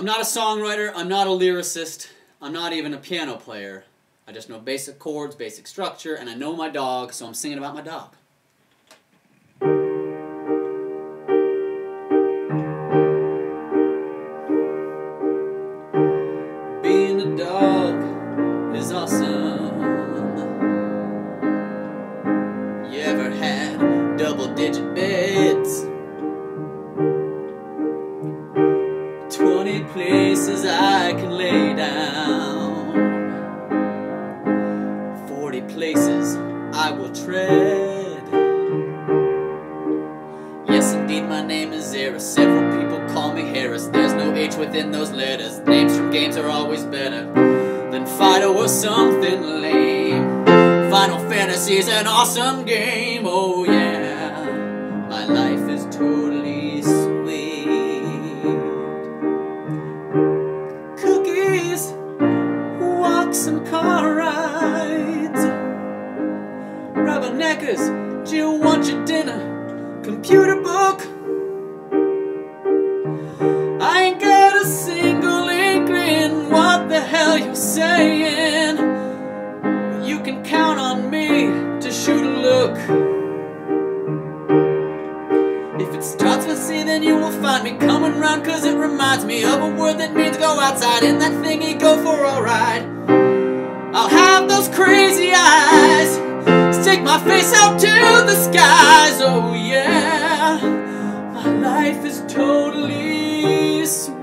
I'm not a songwriter, I'm not a lyricist, I'm not even a piano player. I just know basic chords, basic structure, and I know my dog, so I'm singing about my dog. Being a dog 20 places I can lay down. 40 places I will tread. Yes, indeed, my name is Aeris. Several people call me Harris. There's no H within those letters. Names from games are always better than Fido or something lame. Final Fantasy's an awesome game, oh yeah. My life is totally sweet. Walks, and car rides. Rubberneckers, do you want your dinner? Computer book. I ain't got a single inkling what the hell you're saying. You can count on me to shoot a look. If it starts with C, then you will find me coming round, cause it reminds me of a word that means go outside. and that thingy, go for a ride. Those crazy eyes, stick my face out to the skies. Oh, yeah, my life is totally sweet.